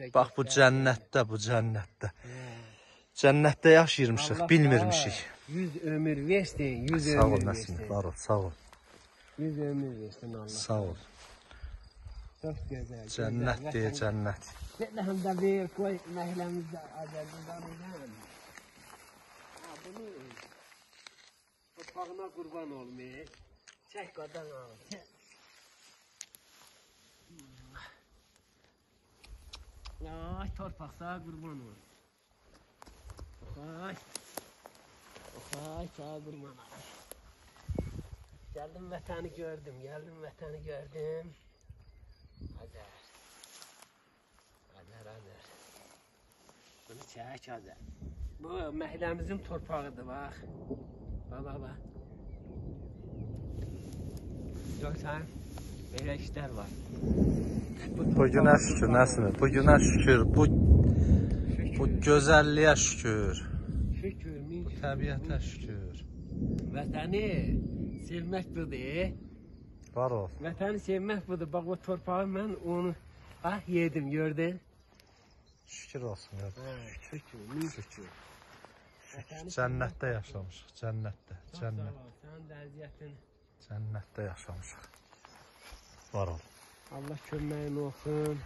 də Bax bu cənnətdə, bu cənnətdə. Hə. Cənnətdə yaşayırmışıq, bilmirmişik. sağ, Yüz ömür versin, yüz Sağ ol ömür Nəsim, versin. var ol, sağ ol. Yüz ömür versin Allah. Sağ ol. Çok güzel. Cənnət deyə cənnət. Hem de bir koy mehlemizde Azerbaycan'dan. Ha bunu Topağına kurban olmayı. Çek kadın al. Ay torpak sağa kurban ol. Ay. Ay sağa kurban ol. Geldim vatanı gördüm, geldim vatanı gördüm. Azer. Azer, azer. Bunu çək azer. Bu məhəlləmizin torpağıdır, bax. Bax, bax, bax. Görsən, belə işlər var. Bu günə şükür Nəsimi, bu günə şükür, bu bu gözəlliyə şükür, Şükür, min bu təbiətə şükür. Vətəni sevmək budur. Var ol. Vətəni sevmək budur. Bax, o torpağı mən onu ah yedim, gördün? Şükür olsun. ya. Hə, şükür, min şükür. Cənnətdə yaşamışıq, cənnətdə, cənnət, Sənin də əziyyətin cənnətdə yaşamışıq. Var ol. Allah köməyin olsun.